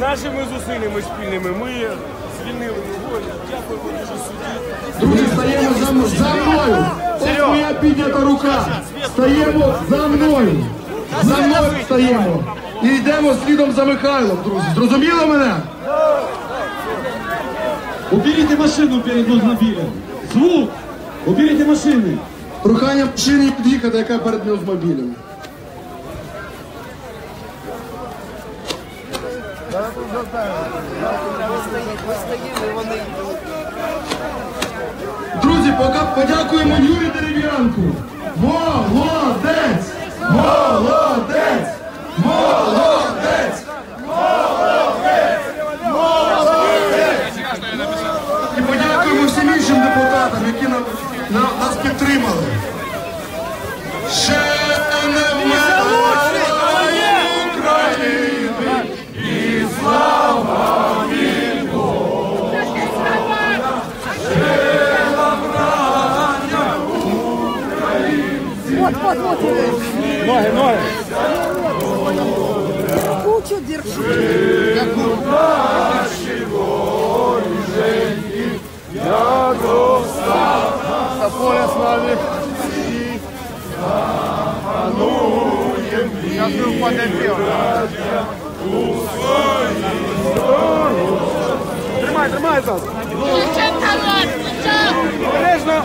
Нашими зусиллями спільними ми звільнили його. Дякуємо дуже суді. Друзі, стаємо за, м- за мною. Ось моя піднята рука. Стаємо за мною. За мною стаємо. І йдемо слідом за Михайлом, друзі. Зрозуміло мене? Уберите машину перед Мозмобилем. Звук! Уберите машины. Прохання машині під'їхати, яка перед його знаю. Друзі, подякуємо Юрі Дерев'янку. Молодець! Молодець! Молодець! Молодець! Молодець! І подякуємо всім іншим депутатам, які нас підтримали. Ще Ноги, ноги. Кучу держу. Поле славі. Сейчас мы упадем Тримай, тримай зараз. Дівчинка лодка! Обережно. Обережно,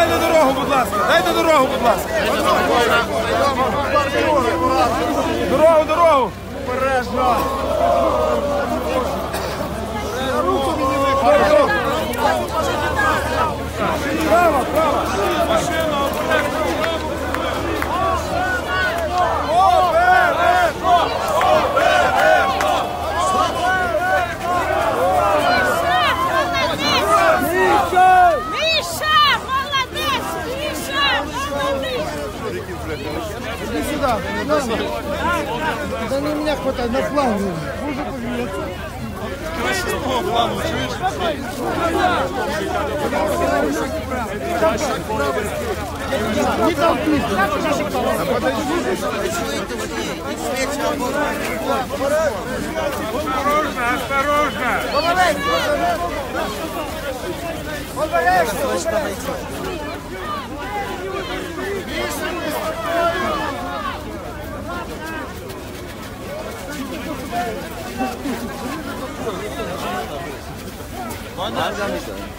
дайте дорогу, будь ласка, дайте дорогу, будь ласка. Дорогу, дорогу. Обережно. Право, право. Меня хватает на фланге. Хуже повернется. Не толкни. Осторожно, осторожно.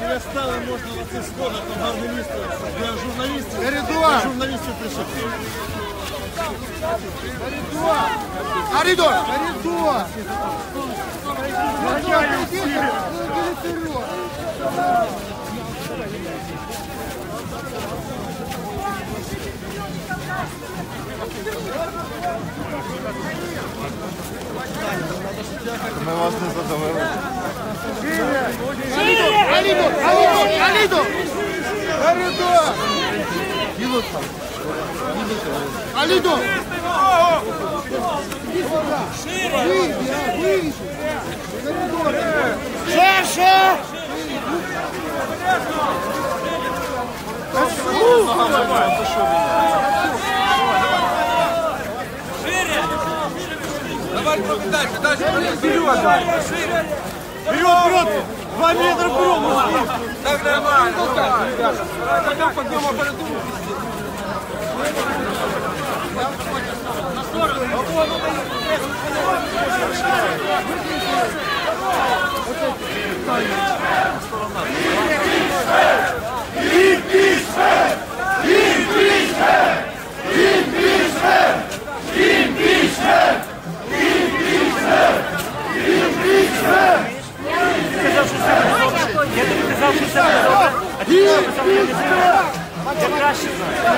Перестали можна на цих сходах, там гарне місце. Для журналістів. Коридор. Для журналістів прийшов. Коридор. Коридор. Ми вас не задавили. Коридор. Коридор. Коридор. Коридор. Выйди, а, выйди. Коридор. Шерше. Давай дальше, дальше. Вперед, дальше. Вперед, вперед. Два метра вперед. Так нормально. ребята. Пойдем подъем аппаратуру. Я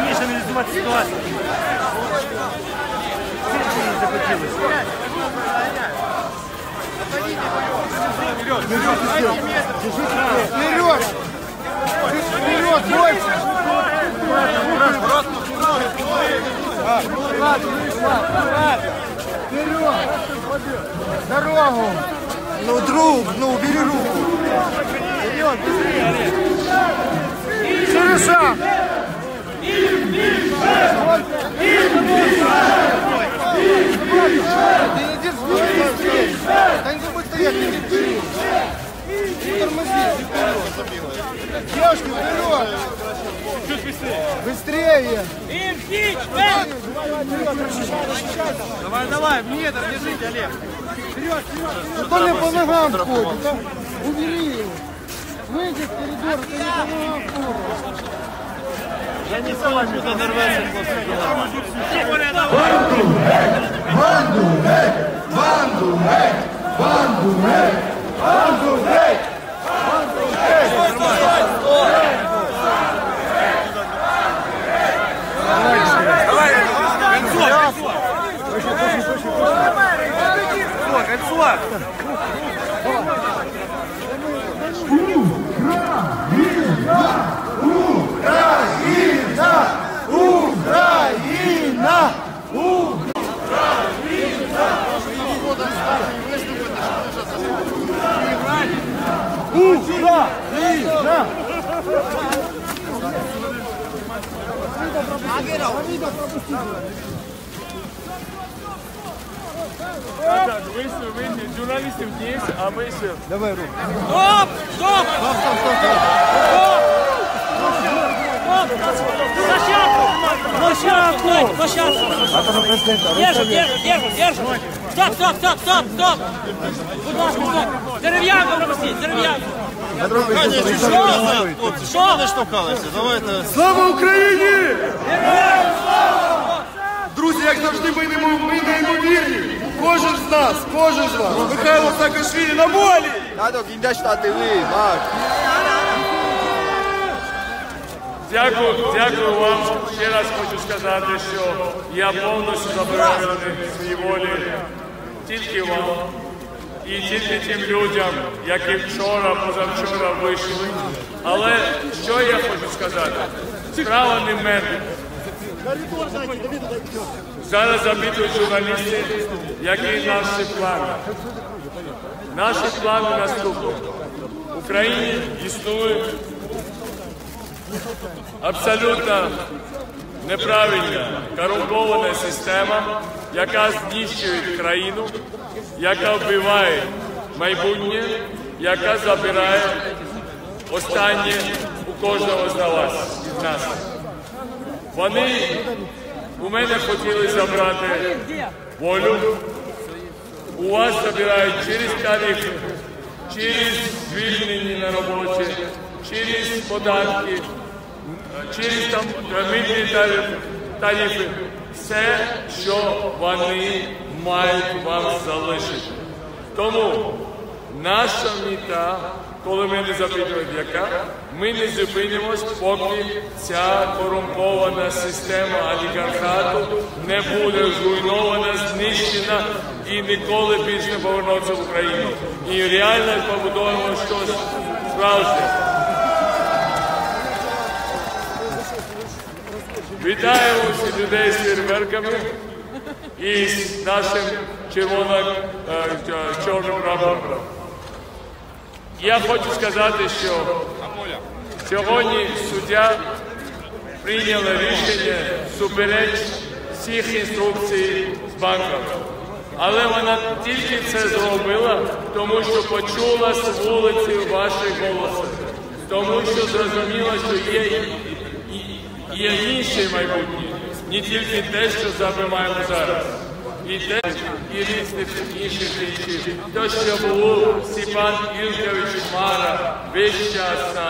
вмієш аналізувати ситуацію. Скільки мені захотілося? Вперед. Вперед, больше. Вперед. Дорогу. Ну, друг, ну, убери руку. вперед! Через шаг! Девушки, вперед! Чуть быстрее. Быстрее! Давай, давай, в метр держите, Олег. Кто мне по ногам ходит? да? Убери его. Выйди в коридор, ты не по ногам ходишь. Банду геть! Банду геть! Банду геть! Банду геть! Банду геть! Давай, вийшли, вийшли, журналістів вниз, а вийшли. Давай руку. Стоп! Стоп! Стоп, стоп, стоп, Площадку! Площадку! Площадку! Держим, держим, держим, держим! Стоп, стоп, стоп, стоп, стоп! Будь ласка, стоп! Дерев'янку пропустіть, дерев'янку! Що? Що? штовхалися, давайте. Слава Україні! Друзі, як завжди, ми, неймовірні. Кожен з нас, кожен з вас. Михайло Саакашвілі на волі! Дякую, дякую вам. Ще раз хочу сказати, що я повністю забезпечений свій волі тільки вам і тільки тим людям, які вчора, позавчора вийшли. Але що я хочу сказати? Справа не в мене. Зараз запитують журналісти, які наші плани. Наші плани наступні. В Україні існує абсолютно неправильна корумпована система, яка знищує країну, яка вбиває майбутнє, яка забирає останнє у кожного з нас. Вони у мене хотіли забрати волю. У вас забирають через тарифи, через звільнення на роботі, через податки, через там митні тарифи, тарифи. Все, що вони мають вам залишити. Тому наша мета, коли мене запитують, яка, ми не зупинимось, поки ця корумпована система олігархату не буде зруйнована, знищена і ніколи більше не повернеться в Україну. І реально побудуємо щось справжнє. Вітаю усіх людей з фейерверками і з нашим червоно-чорним прапором. Я хочу сказати, що сьогодні суддя прийняла рішення супереч всіх інструкцій з банком. Але вона тільки це зробила, тому що почула з вулиці ваші голоси. Тому що зрозуміла, що є, є інше майбутнє, не тільки те, що ми маємо зараз. І те, і різних інших речей. Те, що було Степан Ілкович Мара весь час з.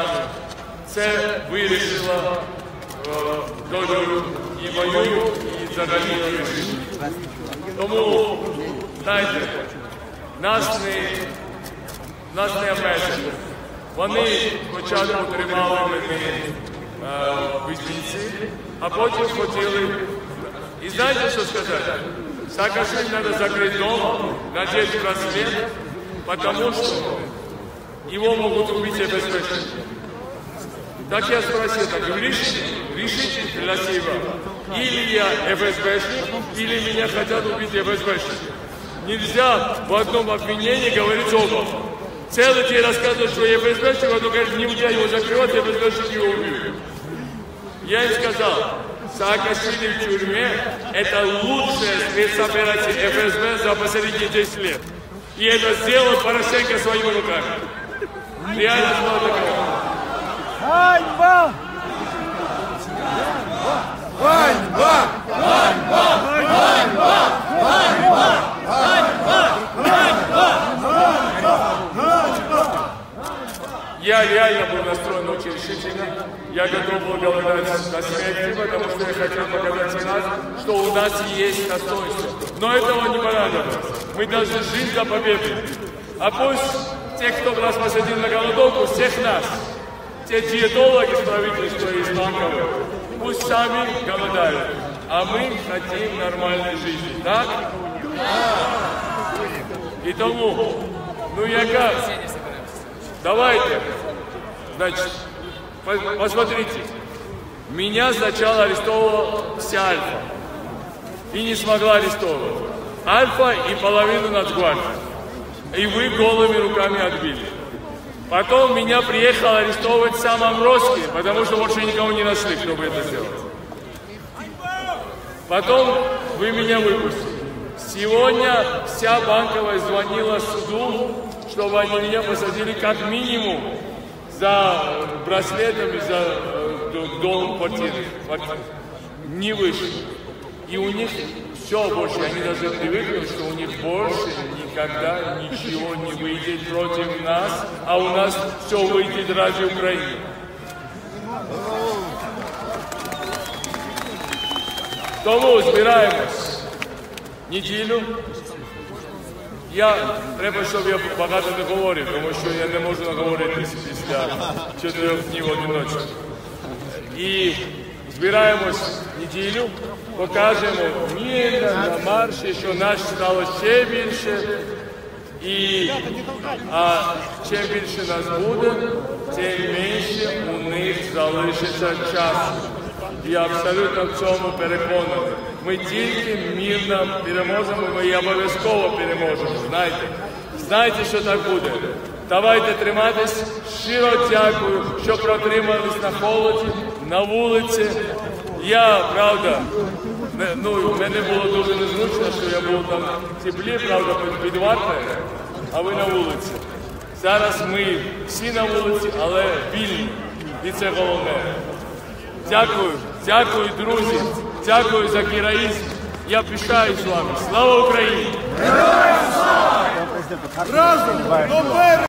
Це вирішило е, долю і мою, і взагалі рішення. Тому, знаєте, нас не, нас не обмежили. Вони спочатку тримали мене е, в в'язниці, а потім хотіли. І знаєте, що сказати? Саакашвили надо закрыть дома, надеть браслет, потому что его могут убить обеспечить. Так я спросил, так решите, решите для себя. Или я ФСБшник, или меня хотят убить ФСБшник. Нельзя в одном обвинении говорить оба. Целый день рассказывают, что я ФСБшник, он говорит, не я его закрывать, ФСБшник его убью. Я им сказал, Саакашвили в тюрьме – это лучшая спецоперация ФСБ за последние 10 лет. И это сделал Порошенко своими руками. Реально было такого. Ганьба! Ганьба! Я реально был настроен очень решительно. Я готов был говорить на смерти, потому что я хотел показать нас, что у нас есть достоинство. Но этого не понадобилось. Мы должны жить за победу. А пусть те, кто нас посадил на голодовку, всех нас, те диетологи с правительства и из банков, пусть сами голодают. А мы хотим нормальной жизни. Так? И тому, ну я как? Давайте. Значит, по- посмотрите. Меня сначала арестовала вся Альфа. И не смогла арестовывать. Альфа и половину Нацгвардии. И вы голыми руками отбили. Потом меня приехал арестовывать сам Амброский, потому что больше никого не нашли, кто бы это сделал. Потом вы меня выпустили. Сегодня вся банковая звонила суду, чтобы они меня посадили как минимум за браслетами, за э, д- дом квартиры. квартиры. Не выше. И у них все больше, они даже привыкли, что у них больше никогда ничего не выйдет против нас, а у нас все выйдет ради Украины. Тому збираємось неділю. Я треба, щоб я багато не говорив, тому що я не можу наговоритися після чотирьох днів одиночки. І збираємось неділю, покажемо мир на марші, що нас стало ще більше. І а чим більше нас буде, тим менше у них залишиться часу. Я абсолютно в цьому переконаний. Ми тільки мирно переможемо, ми і обов'язково переможемо. Знаєте, знайте, що так буде. Давайте триматись. Щиро дякую, що протримались на холоді, на вулиці. Я, правда, не, ну, мене було дуже незручно, що я був там в теплі, правда, під вартою, а ви на вулиці. Зараз ми всі на вулиці, але вільні. І це головне. Дякую, дякую, друзі. Дякую за героїзм. Я пишаюсь вами. Слава Україні! Разом! До